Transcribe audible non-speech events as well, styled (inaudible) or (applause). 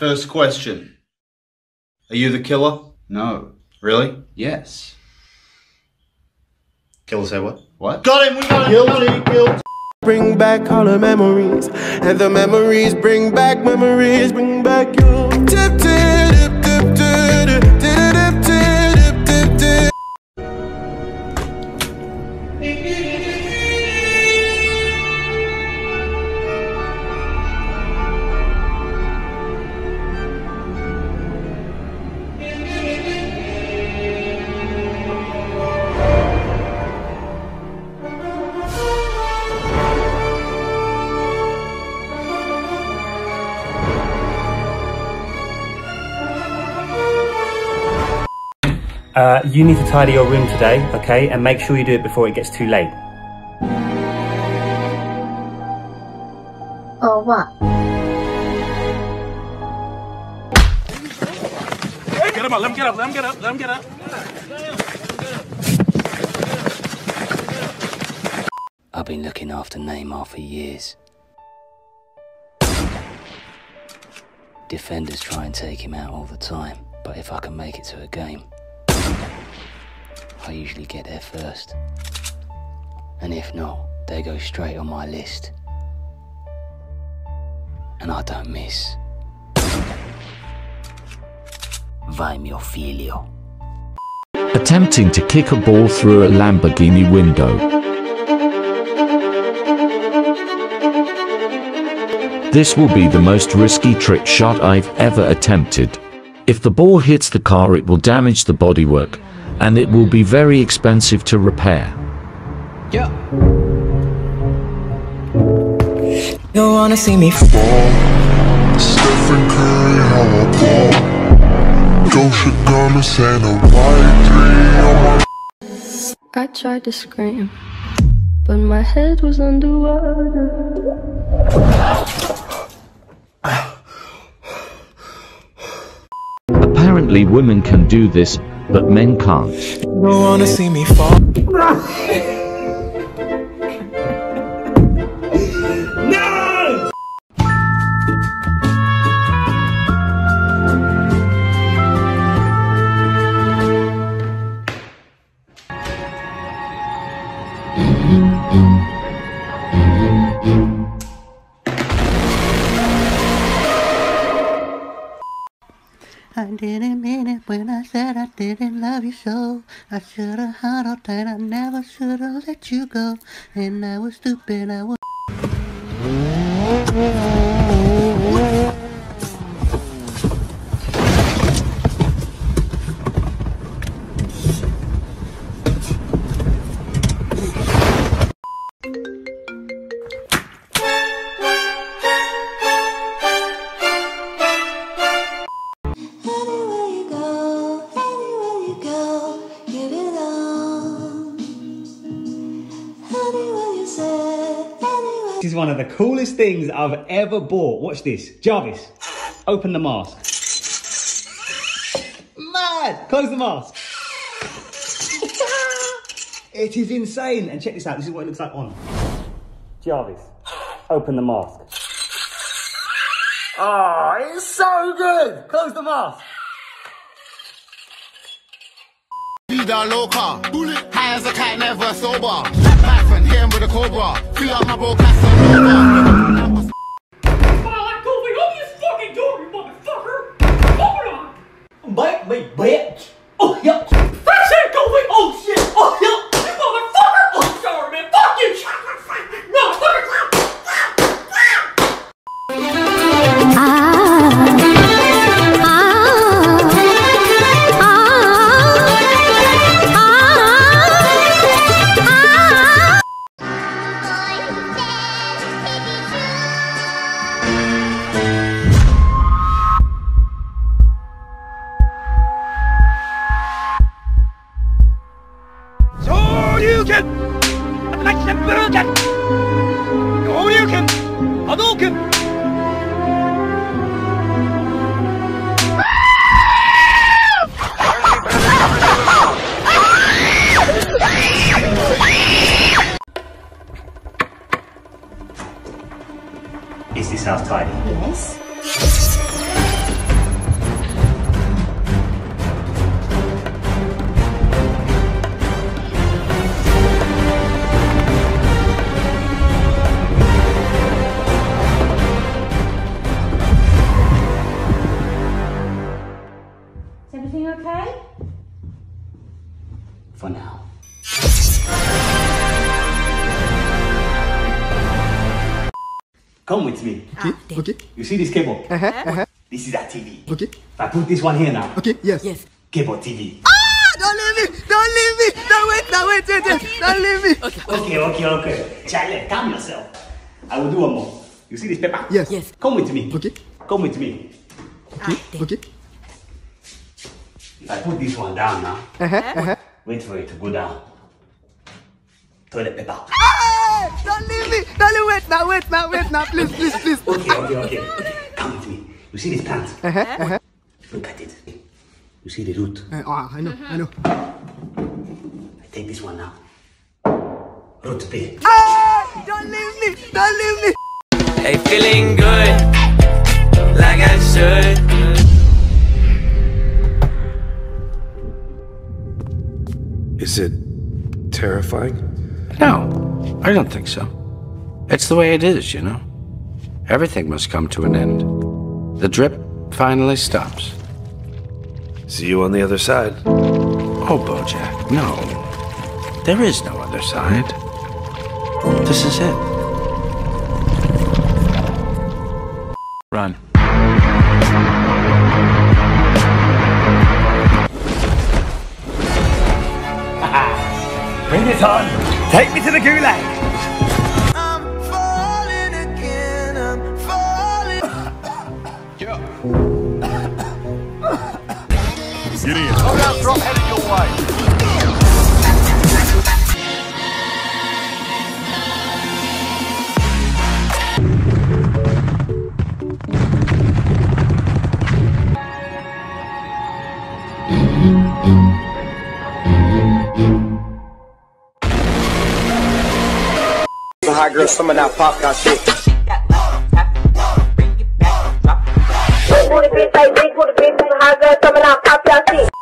First question. Are you the killer? No. Really? Yes. Killer say what? What? Got him, we got him. Guilty, guilty. Bring back all the memories, and the memories bring back memories, bring back you. Tip, tip, Uh, you need to tidy your room today, okay? And make sure you do it before it gets too late. Or what? Get him up, let him get up, let him get up, let him get up. I've been looking after Neymar for years. Defenders try and take him out all the time, but if I can make it to a game, I usually get there first. And if not, they go straight on my list. And I don't miss. Vai mio figlio. attempting to kick a ball through a Lamborghini window. This will be the most risky trick shot I've ever attempted. If the ball hits the car it will damage the bodywork, and it will be very expensive to repair. You wanna see me fall? Stephen Curry, how I ball. Gosha Gomez and a white three I tried to scream, but my head was underwater. Apparently women can do this, but men can't. (laughs) didn't love you so. I should've huddled tight, I never should've let you go. And I was stupid, I was. This is one of the coolest things I've ever bought. Watch this. Jarvis, open the mask. Mad! Close the mask. (laughs) it is insane. And check this out. This is what it looks like on. Jarvis, open the mask. Oh, it's so good. Close the mask. Vida loca, high as a cat, never sober. Python, hit him with a cobra. Fill up my bro, Casanova. Is this house tidy? Yes. Come with me. Okay, okay. You see this cable? Uh-huh, uh-huh. This is our TV. Okay. If I put this one here now. Okay, yes. Yes. Cable TV. Ah! Don't leave me! Don't leave me! No, wait, no, wait, wait, wait. Don't leave me! Okay, okay, okay. Charlie, calm yourself. I will do one more. You see this paper? Yes. Yes. Come with me. Okay. Come with me. Okay, okay. If I put this one down now, Uh-huh, uh-huh. wait for it to go down. Toilet paper. Hey! Don't leave me! Don't leave, wait now, wait now, wait now, please, please, please. Okay, okay, okay. okay. Come with me. You see this plant? Uh-huh, uh-huh. Look at it. You see the root? Uh, oh, I know, I know. I take this one now. Root B. Hey! Don't leave me! Don't leave me! Hey, feeling good, like I should. Is it terrifying? No, I don't think so. It's the way it is, you know. Everything must come to an end. The drip finally stops. See you on the other side. Oh, Bojack, no. There is no other side. This is it. Run. Bring it on. Take me to the gulag. I'm falling again. I'm falling. Get in. Loadout drop headed your way. Some hot girl, some of that pop got shit. Booty bitch like big, booty bitch, hot girl, some of that pop got shit.